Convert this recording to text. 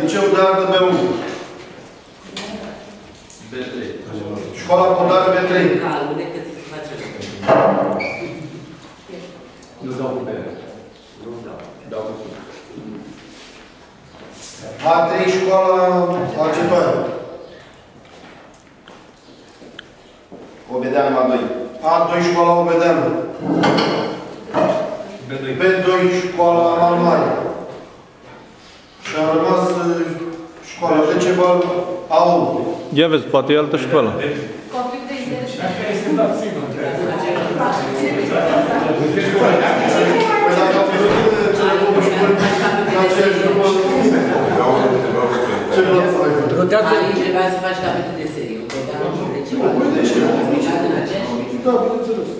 Liceul de artă B1. B3. Școala Pondară B3. Calme, că ți se face rău. Nu dau cu bere. Nu dau. Dau cu suc. A3 școala Argetoare. Obedeanu A2. A2 școala Obedeanu. B2. B2 școala Malmare. Și a rămas uh, școala Decebal A1. Ia vezi, poate e altă școală. Conflict de interese. Păi dacă am văzut uh, cele două școli în aceeași grupă, ce vreau să mai fac? Rotează. Aici trebuia să faci capitul de serie. Deci, Uite, știu. în aceeași Da, bineînțeles.